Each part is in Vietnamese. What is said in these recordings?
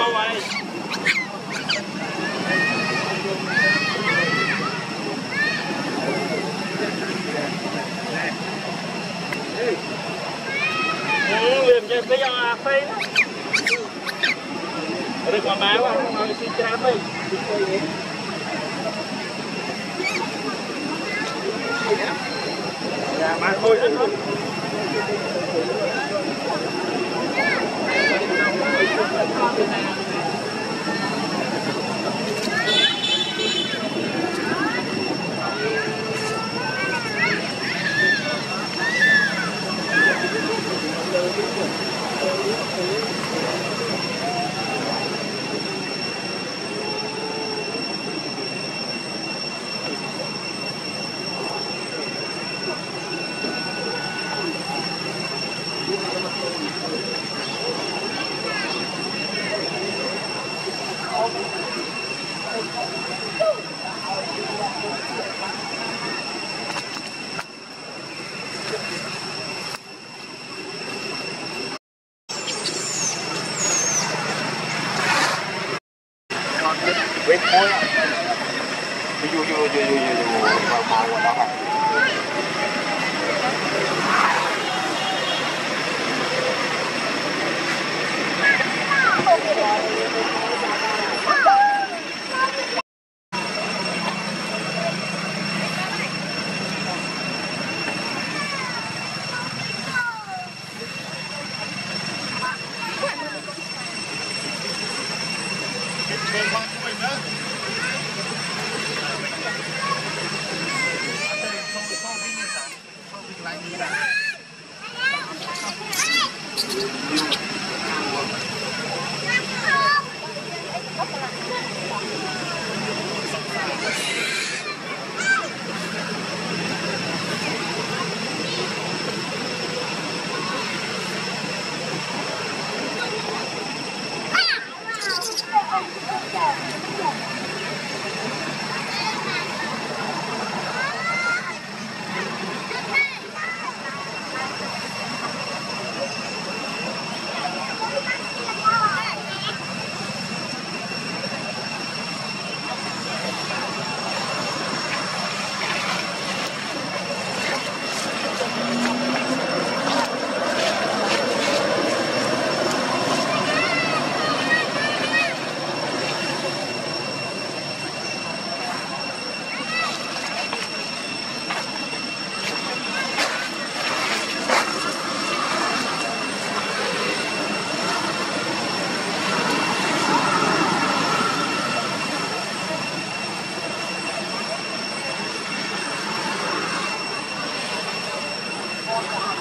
câu vậy ừ, liền cho cái dòng à phê đó đừng có máu à không ai xin cha phê mà thôi chứ không quét khối á vô vô vô vô vô vô vào màu vào đó Thank you.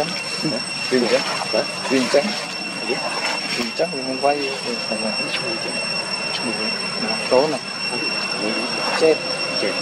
trắng Riêng trắng Đấy. viên trắng viên trắng thì không quay là là tố này chết Chết.